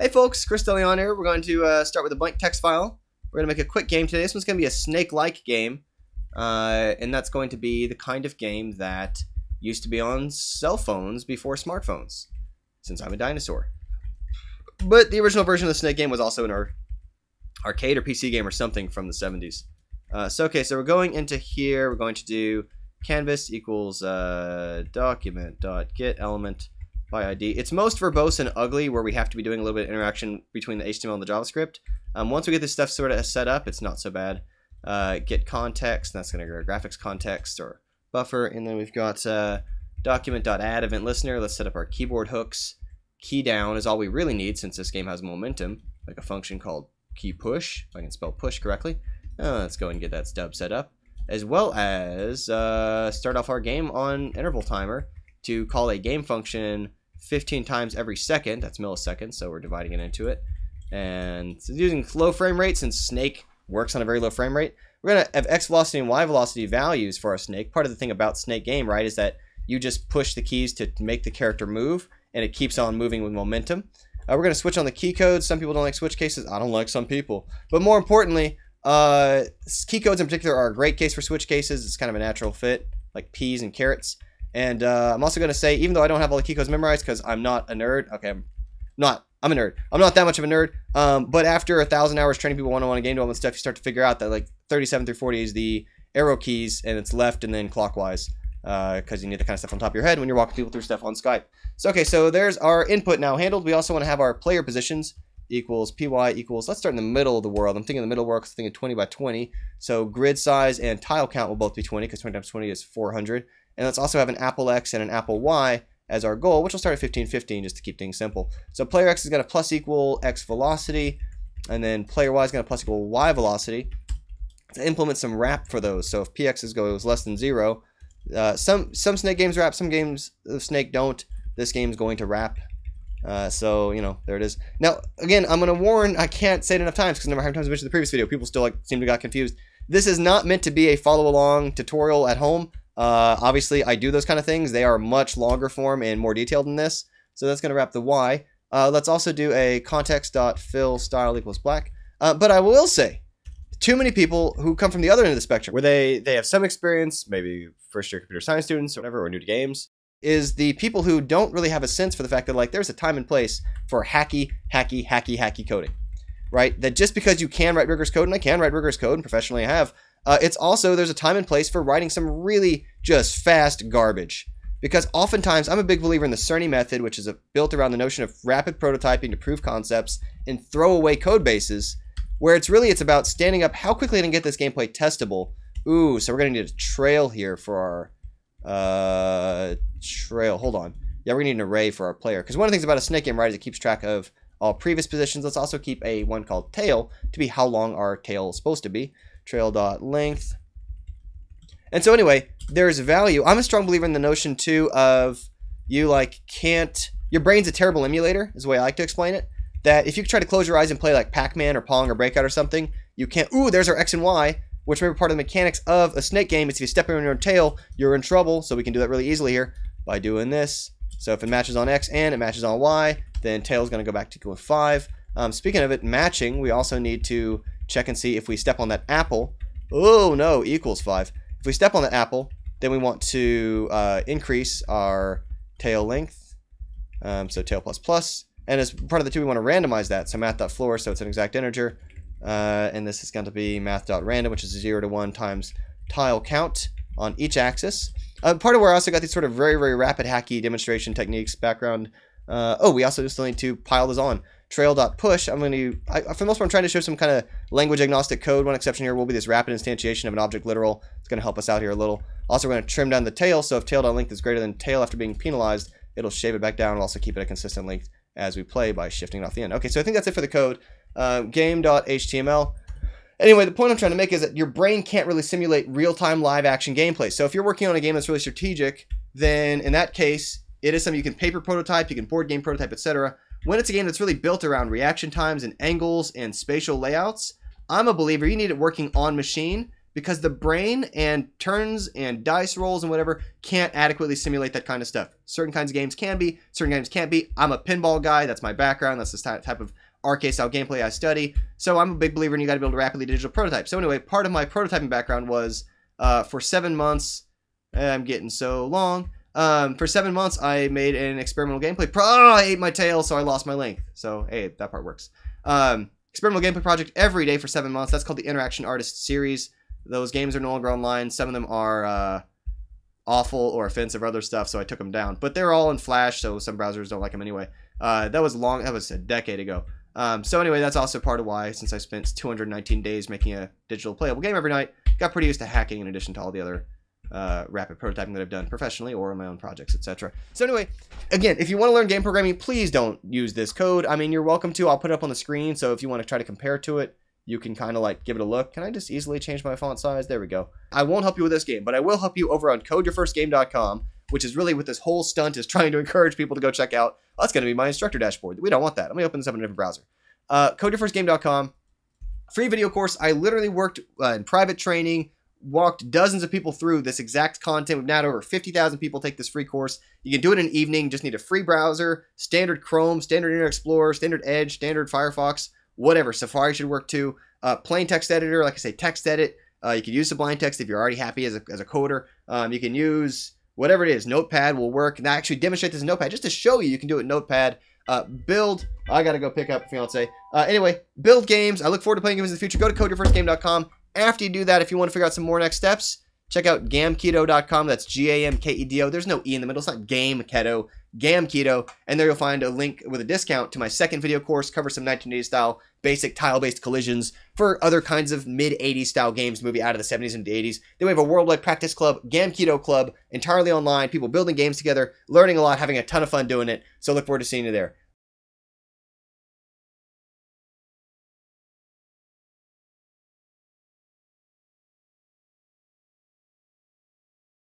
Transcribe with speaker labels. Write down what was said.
Speaker 1: Hey folks, Chris DeLeon here. We're going to uh, start with a blank text file. We're going to make a quick game today. This one's going to be a snake-like game, uh, and that's going to be the kind of game that used to be on cell phones before smartphones, since I'm a dinosaur. But the original version of the snake game was also our arcade or PC game or something from the 70s. Uh, so okay, so we're going into here. We're going to do canvas equals uh, document dot get element by ID. It's most verbose and ugly where we have to be doing a little bit of interaction between the HTML and the JavaScript. Um, once we get this stuff sort of set up, it's not so bad. Uh, get context, that's going to go graphics context or buffer, and then we've got uh, document.add event listener. Let's set up our keyboard hooks. Key down is all we really need since this game has momentum, like a function called key push, if I can spell push correctly. Uh, let's go and get that stub set up, as well as uh, start off our game on interval timer to call a game function 15 times every second. That's milliseconds, so we're dividing it into it. And using low frame rate, since Snake works on a very low frame rate, we're going to have x velocity and y velocity values for our Snake. Part of the thing about Snake game, right, is that you just push the keys to make the character move, and it keeps on moving with momentum. Uh, we're going to switch on the key codes. Some people don't like switch cases. I don't like some people. But more importantly, uh, key codes in particular are a great case for switch cases. It's kind of a natural fit, like peas and carrots. And uh, I'm also going to say, even though I don't have all the codes memorized because I'm not a nerd, okay, I'm not, I'm a nerd. I'm not that much of a nerd. Um, but after a thousand hours training people one on one game development stuff, you start to figure out that like 37 through 40 is the arrow keys and it's left and then clockwise because uh, you need the kind of stuff on top of your head when you're walking people through stuff on Skype. So, okay, so there's our input now handled. We also want to have our player positions equals py equals, let's start in the middle of the world. I'm thinking the middle world because I'm thinking 20 by 20. So grid size and tile count will both be 20 because 20 times 20 is 400. And let's also have an Apple X and an Apple Y as our goal, which will start at 1515 just to keep things simple. So player X is going to plus equal X velocity, and then player Y is going to plus equal Y velocity. To implement some wrap for those, so if PX is goes less than zero, uh, some some Snake games wrap, some games of Snake don't. This game is going to wrap. Uh, so you know, there it is. Now, again, I'm gonna warn. I can't say it enough times because no matter how times I mentioned the previous video, people still like seem to got confused. This is not meant to be a follow along tutorial at home. Uh, obviously, I do those kind of things. They are much longer form and more detailed than this. So that's going to wrap the Y. Uh, let's also do a context.fill style equals black. Uh, but I will say, too many people who come from the other end of the spectrum, where they, they have some experience, maybe first year computer science students or whatever, or new to games, is the people who don't really have a sense for the fact that like there's a time and place for hacky, hacky, hacky, hacky coding. Right? That just because you can write rigorous code, and I can write rigorous code, and professionally I have, uh, it's also, there's a time and place for writing some really just fast garbage. Because oftentimes, I'm a big believer in the Cerny method, which is a, built around the notion of rapid prototyping to prove concepts and throw away code bases, where it's really, it's about standing up, how quickly I can get this gameplay testable. Ooh, so we're going to need a trail here for our uh, trail. Hold on. Yeah, we're going to need an array for our player. Because one of the things about a snake game, right, is it keeps track of all previous positions. Let's also keep a one called tail to be how long our tail is supposed to be trail dot length. And so anyway, there's value. I'm a strong believer in the notion too of you like can't your brain's a terrible emulator is the way I like to explain it. That if you try to close your eyes and play like Pac-Man or Pong or Breakout or something, you can't. Ooh, there's our X and Y, which may be part of the mechanics of a snake game. Is if you step on your tail, you're in trouble. So we can do that really easily here by doing this. So if it matches on X and it matches on Y, then tail is going to go back to five. Um, speaking of it matching, we also need to check and see if we step on that apple. Oh no, equals 5. If we step on the apple, then we want to uh, increase our tail length. Um, so tail plus plus. And as part of the two, we want to randomize that. So math.floor, so it's an exact integer. Uh, and this is going to be math.random, which is 0 to 1 times tile count on each axis. Uh, part of where I also got these sort of very, very rapid hacky demonstration techniques background. Uh, oh, we also still need to pile this on trail.push, I'm going to, I, for the most part, I'm trying to show some kind of language agnostic code. One exception here will be this rapid instantiation of an object literal. It's going to help us out here a little. Also, we're going to trim down the tail, so if tail.length is greater than tail after being penalized, it'll shave it back down and also keep it a consistent length as we play by shifting it off the end. Okay, so I think that's it for the code. Uh, game.html. Anyway, the point I'm trying to make is that your brain can't really simulate real-time live action gameplay. So if you're working on a game that's really strategic, then in that case, it is something you can paper prototype, you can board game prototype, etc. When it's a game that's really built around reaction times and angles and spatial layouts, I'm a believer you need it working on machine because the brain and turns and dice rolls and whatever can't adequately simulate that kind of stuff. Certain kinds of games can be, certain games can't be. I'm a pinball guy. That's my background. That's the type of arcade style gameplay I study. So I'm a big believer in you got to build to rapidly digital prototype. So anyway, part of my prototyping background was uh, for seven months. I'm getting so long. Um, for seven months, I made an experimental gameplay. Pro- oh, I ate my tail, so I lost my length. So hey, that part works. Um, experimental gameplay project every day for seven months. That's called the Interaction Artist Series. Those games are no longer online. Some of them are uh, awful or offensive or other stuff, so I took them down. But they're all in Flash, so some browsers don't like them anyway. Uh, that was long. That was a decade ago. Um, so anyway, that's also part of why, since I spent 219 days making a digital playable game every night, got pretty used to hacking in addition to all the other uh, rapid prototyping that I've done professionally or in my own projects, etc. So anyway, again, if you want to learn game programming, please don't use this code. I mean, you're welcome to. I'll put it up on the screen, so if you want to try to compare to it, you can kind of like give it a look. Can I just easily change my font size? There we go. I won't help you with this game, but I will help you over on codeyourfirstgame.com, which is really what this whole stunt is trying to encourage people to go check out. That's going to be my instructor dashboard. We don't want that. Let me open this up in a different browser. Uh, codeyourfirstgame.com, free video course. I literally worked uh, in private training, walked dozens of people through this exact content. We've now had over 50,000 people take this free course. You can do it in an evening. Just need a free browser, standard Chrome, standard Internet Explorer, standard Edge, standard Firefox, whatever. Safari should work too. Uh, plain text editor, like I say, text edit. Uh, you can use Sublime Text if you're already happy as a, as a coder. Um, you can use whatever it is. Notepad will work. And I actually demonstrate this in Notepad just to show you you can do it in Notepad. Uh, build. I gotta go pick up fiance. Uh, anyway, build games. I look forward to playing games in the future. Go to codeyourfirstgame.com. After you do that, if you want to figure out some more next steps, check out gamkedo.com. That's G A M K E D O. There's no E in the middle. It's not game keto. Gamkedo, and there you'll find a link with a discount to my second video course, cover some 1980s style basic tile-based collisions for other kinds of mid-80s style games, movie out of the 70s and 80s. Then we have a worldwide practice club, Gamkedo Club, entirely online, people building games together, learning a lot, having a ton of fun doing it. So look forward to seeing you there.